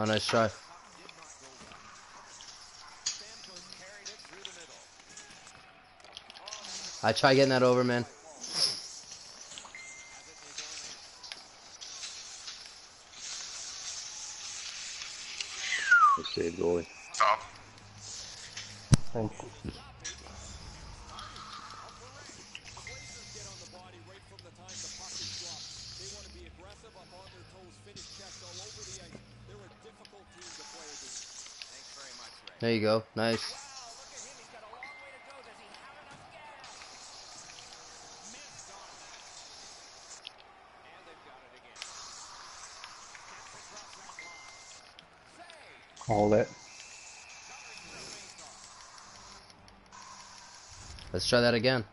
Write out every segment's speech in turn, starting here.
Oh, nice try. I try getting that over, man. Nice save, goalie. Top. Thanks. There you go. Nice. Hold it. Let's try that again.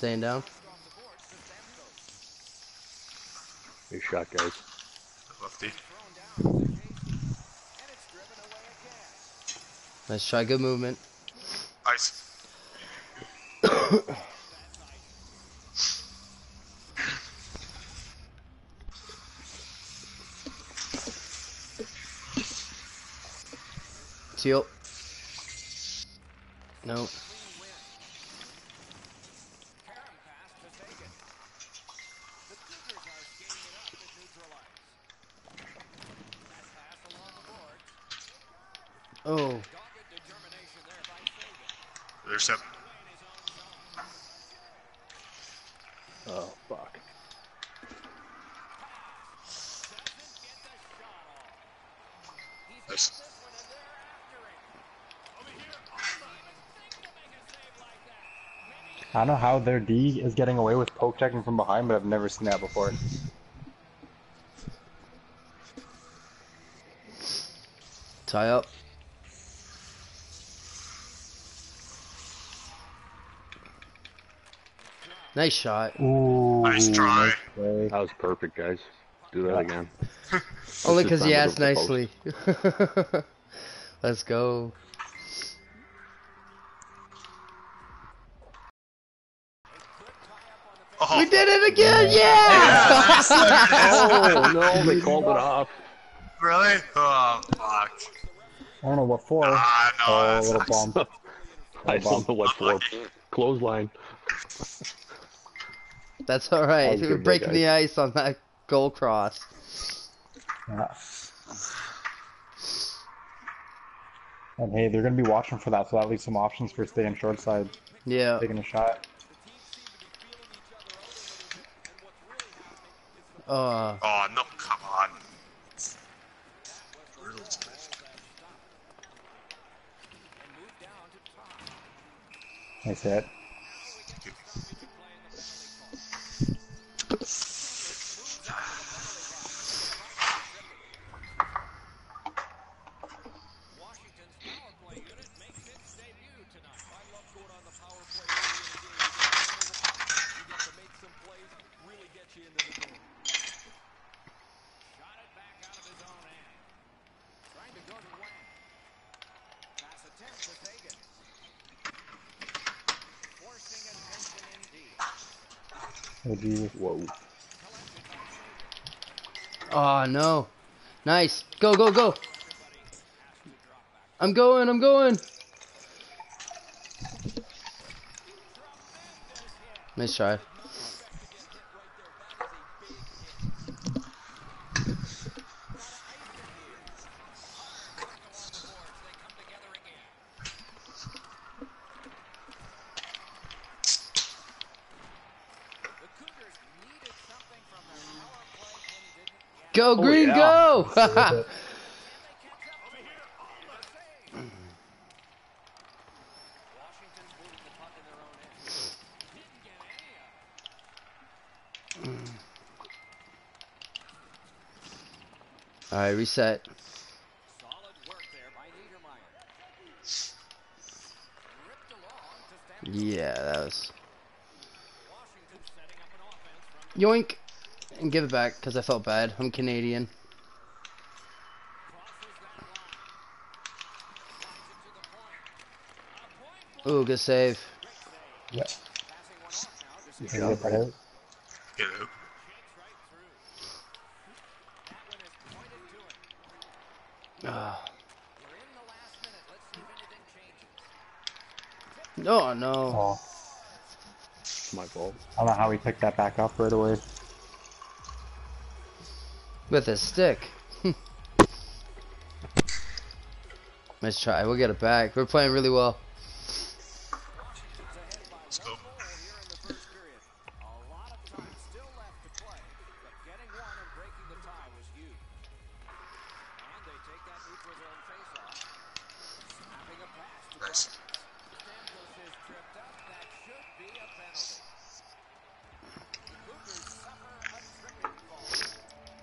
Staying down. Off the boards to Stamkos. Good shot, guys. Lefty. Thrown down to JC. And it's driven away again. Nice try. Good movement. Ice. Teal. Nope. Clean win. Karam pass to Fagan. The Cougars are skating it up at neutralize. That pass along the board. Oh. Dogged determination there by Fagan. There's seven. Away in his own zone. Oh, fuck. Doesn't get the shot off. He's got Nice. this one and they're after him. Over here. Didn't even think to make a save like that. Maybe I don't know how their D is getting away with poke checking from behind, but I've never seen that before. Tie up. Nice shot. Ooh, Nice try. nice. That was perfect, guys. Do that Yeah. again. Only because he asked go for the nicely. Let's go. Oh, We did it again! Yeah! oh, no, they called it off. really? Oh, fuck. I don't know what for. Ah, no, oh, that's little nice. bomb. I don't know what for. Clothesline. That's alright. was We're breaking the ice on that goal cross. Yeah. And hey, they're gonna be watching for that, so that leaves some options for staying short side, Yeah. taking a shot. Uh, Oh, no, come on. Brutal. Nice hit. Maybe. Whoa. Oh no. Nice. Go, go, go. I'm going, I'm going. Nice try. with it. All right, reset. Yeah, that was. Yoink! And give it back, because I felt bad. I'm Canadian. Ooh, good save. Yeah. Hello. Hello. Hello. Oh. No, no. Oh. My fault. I don't know how he picked that back up right away. With his stick. Let's try. We'll get it back. We're playing really well.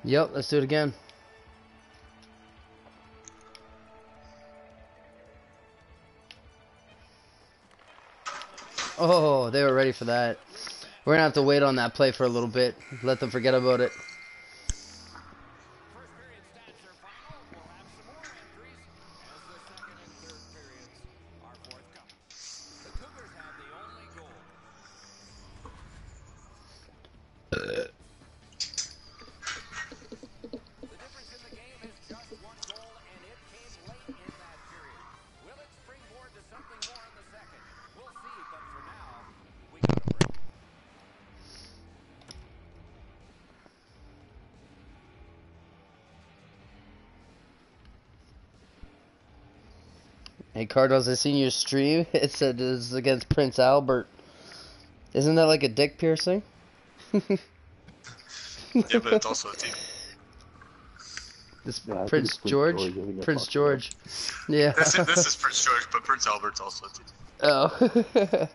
Yep, let's do it again. Oh, they were ready for that. We're going to have to wait on that play for a little bit. Let them forget about it. Hey, Cardinals, I seen your stream. It said it was against Prince Albert. Isn't that like a dick piercing? yeah, but it's also a team. This yeah, Prince, George? Prince George, Prince George, yeah. This is, this is Prince George, but Prince Albert's also a team. Oh,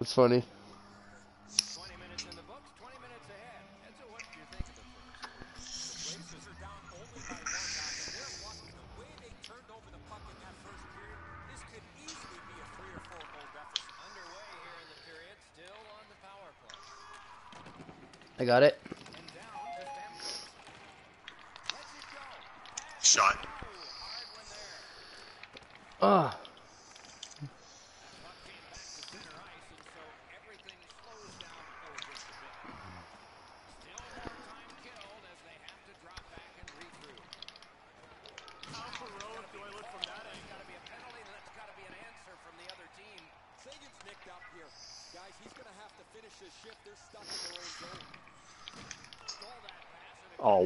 it's funny. I got it. Shot. Ah. Oh.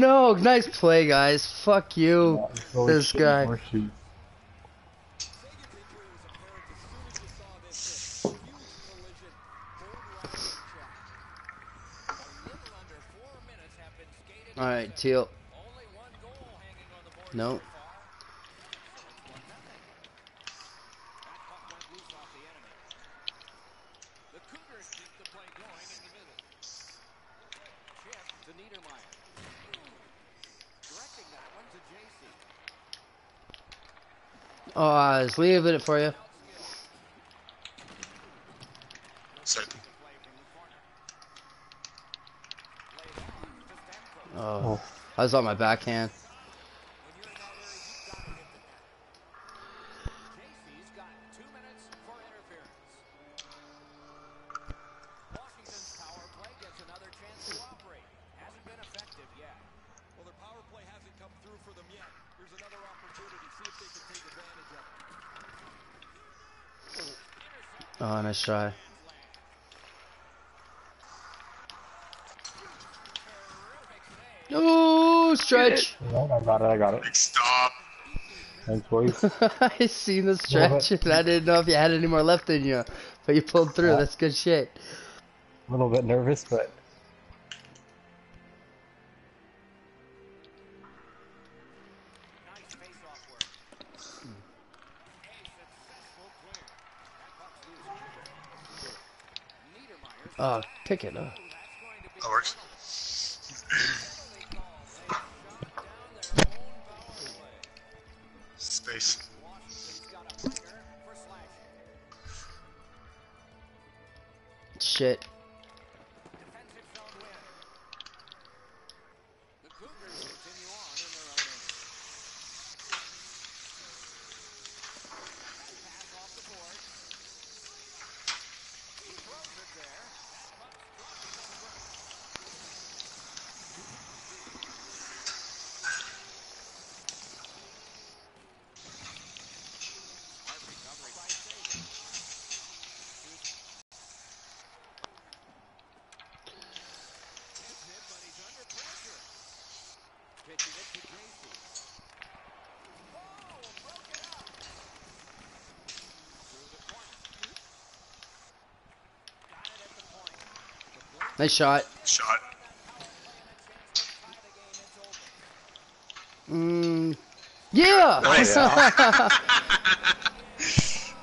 no, nice play, guys. Fuck you, this shit, guy. All right, Teal. No. Oh, I was leaving it for you. Oh, I was on my backhand. JC's got two minutes for interference. Washington's power play gets another chance to operate. Hasn't been effective yet. Well, their power play hasn't come through for them yet. Here's another opportunity. See if they can take advantage of it. Oh, nice try. No stretch. No, I got it, I got it. Like, stop. Thanks, boys. I seen the stretch and I didn't know if you had any more left in you. But you pulled through. Yeah. That's good shit. a little bit nervous, but Oh, kick it. Uh. that's going to be That works. Space. Washington's got a winger for slashing. Shit. Defensive zone win. The Cougars continue on in their own end. Pass off the board. He throws it there. That puck's dropping on the ground. Smart recovery by Sagan. Gets hit, but he's under pressure. Pitching it to Gracie. Oh, broke it up. Through the corner. Got it at the point. The Blues Nice shot. Shot. tie the game. Mm. Yeah. Nice. That'll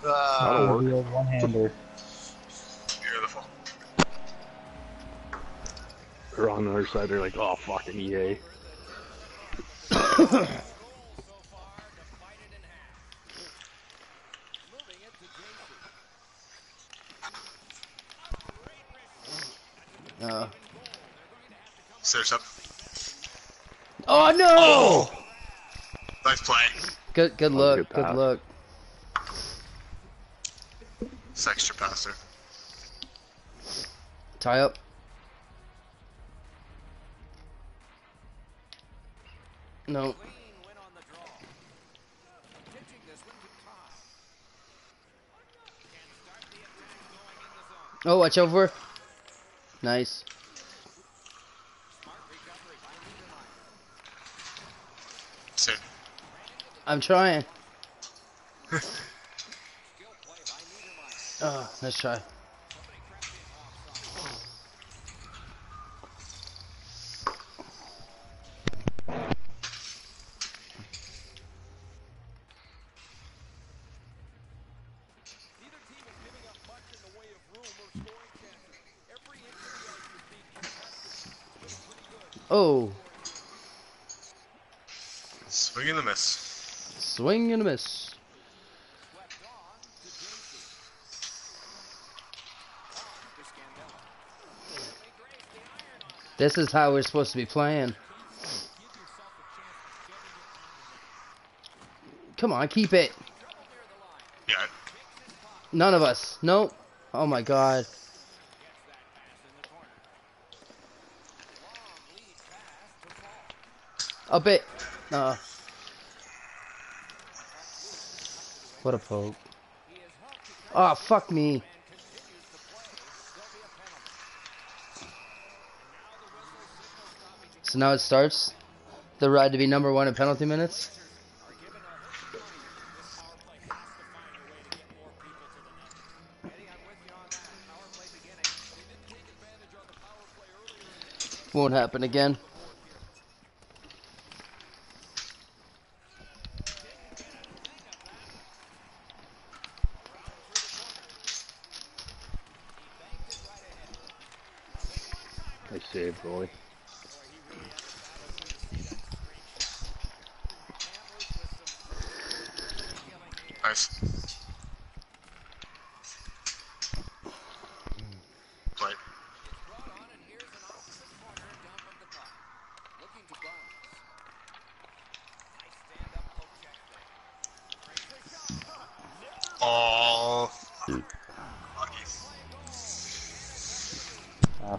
Uh, work. real one-hander. beautiful. They're on the other side. They're like, oh, fucking EA. Goal so far to fight it in half. Moving it to Gracie. Uh. Stairs up. Oh no! Nice play. Good, good was a look. good Good pass. look. It's extra passer. Tie up. No. Wayne went on the draw. Pitching this one to Todd. Can start the attack going in the zone. Oh, watch over. Nice. Smart recovery by Niedermeyer. Save. I'm trying. Skill play by Niedermeyer. Oh, nice try. Somebody crept in offside. Neither team is giving up much in the way of room or scoring chances. Every inch of the ice is being contested. It's been pretty good. Oh, Swing and a miss. Swing and a miss. This is how we're supposed to be playing. Come on, keep it. None of us. Nope. Oh my god. A bit. pass in the corner. Long lead pass to Paul. Up it. Uh. What a poke. Oh, fuck me. So now it starts. The ride to be number one in penalty minutes. Won't happen a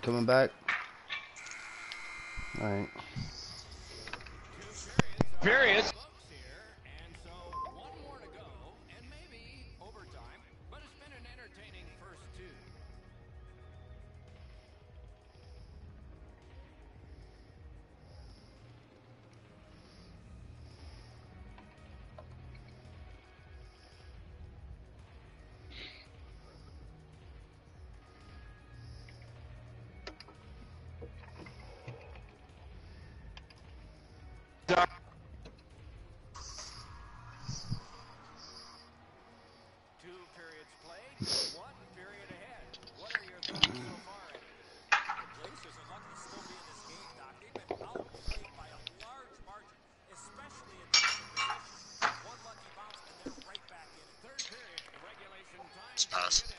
You coming back? Alright. Furious. pass.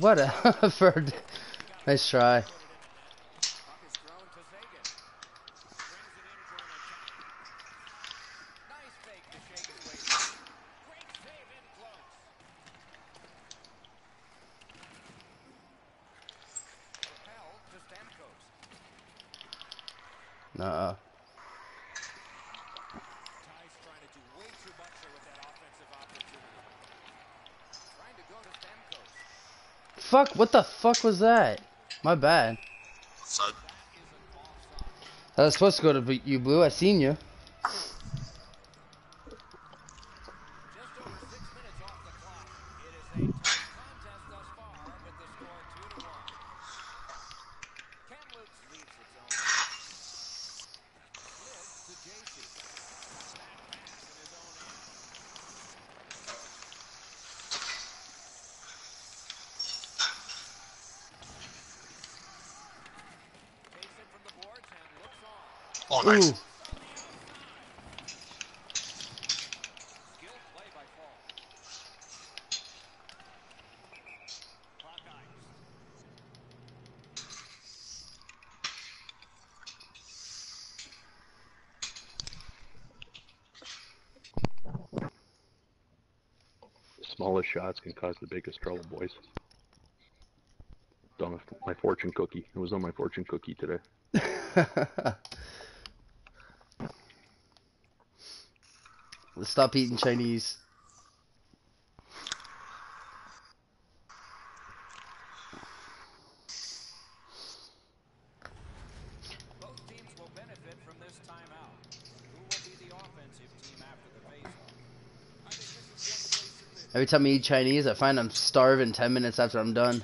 What a bird. Nice try. fuck? What the fuck was that? My bad. Son. I was supposed to go to you, Blue. I seen you. smallest shots can cause the biggest trouble, boys. Done my fortune cookie. It was on my fortune cookie today. Stop eating Chinese. Every time I eat Chinese, I find I'm starving 10 minutes after I'm done.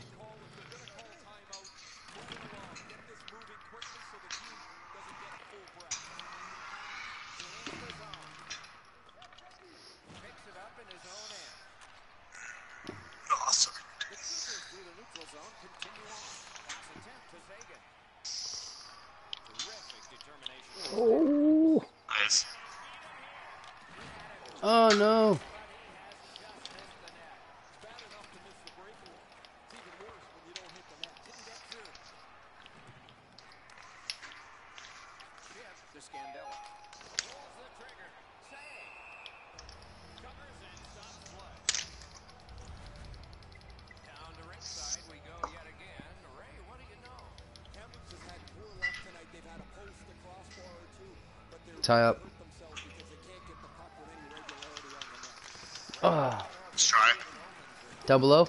Oh. Nice. Oh no. tie up. Ah. Let's try. Down below.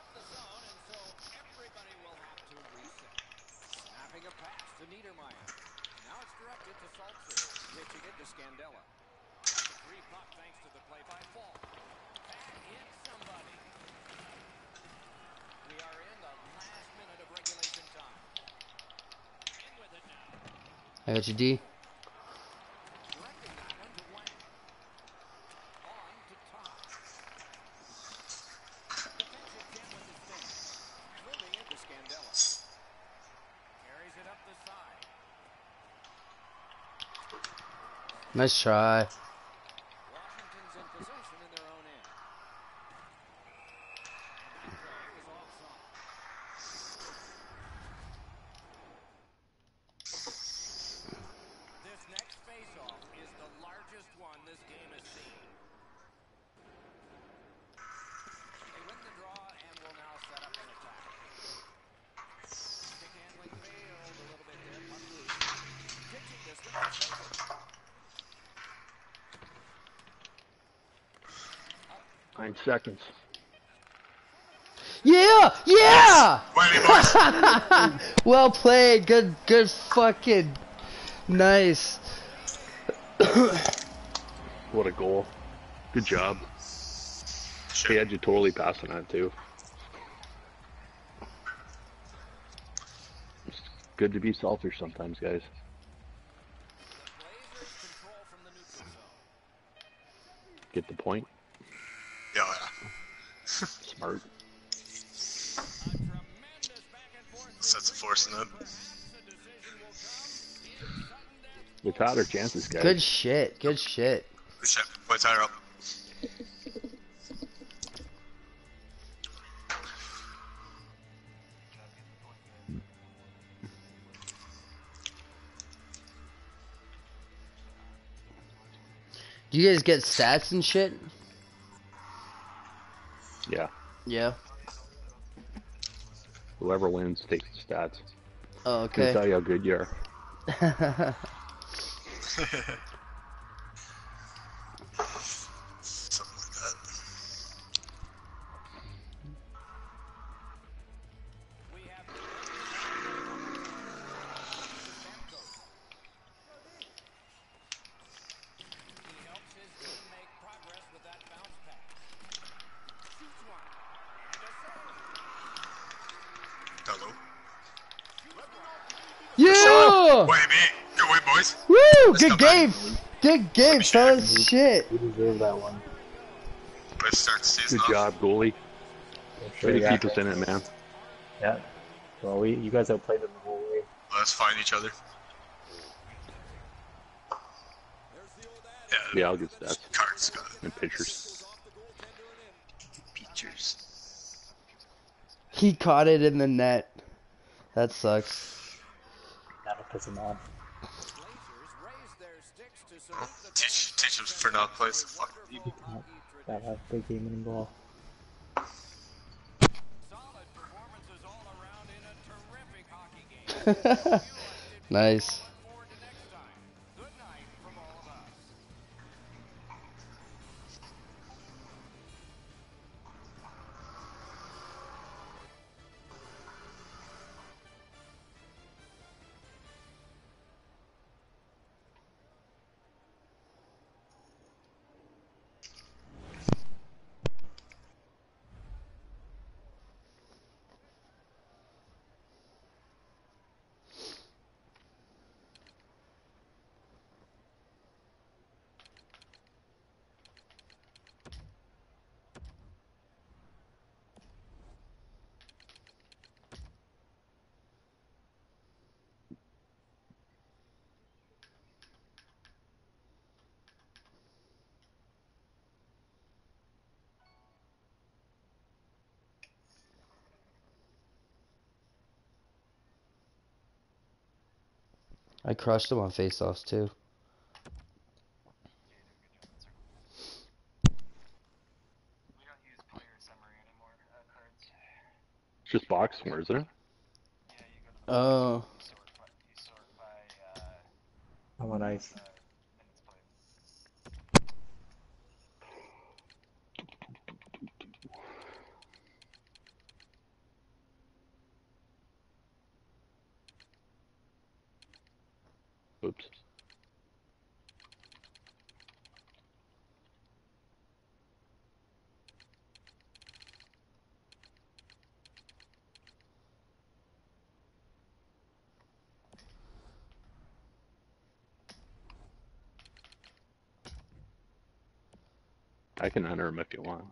to Niedermeyer. Now it's directed to Salzer. Pitching it to Scandella. Three puck thanks to the play by Fall. Hit somebody. We are in the last minute of regulation time. In with it now. I got you, D. Nice try. Nine seconds. Yeah! Yeah! well played. Good, good fucking. Nice. what a goal. Good job. He had you totally passing that too. It's good to be selfish sometimes, guys. Get the point. Mark. Sets a force in You're out our chances, guys? Good shit. Good shit. Good shit. What's higher up? Do you guys get stats and shit? Yeah. Yeah. Whoever wins takes the stats. Oh, okay. Can tell you how good you are. Hello. Yeah! Way me. Good way, boys. Woo! Let's Good come back. game! Good game, fellas. Shit. We deserve that one. Let's start season Good off. job, goalie. For sure, Way to keep us in it, man. Yeah. Well, we you guys outplayed them the whole way. Let's find each other. Yeah, Yeah, I'll get stats cards. Got it. and pictures. Pictures. He caught it in the net. That sucks. That'll piss them off. Blazers raise their sticks to salute the Teach, teach them for not place. Fuck. wonderful hockey That has big game winning goal. Solid I crushed him on face-offs too. We don't use player summary anymore uh, cards. It's just box score, isn't it? Yeah, you go to Oh. you sort by you sort by uh, nice. uh, minutes played. Oops. I can enter him if you want.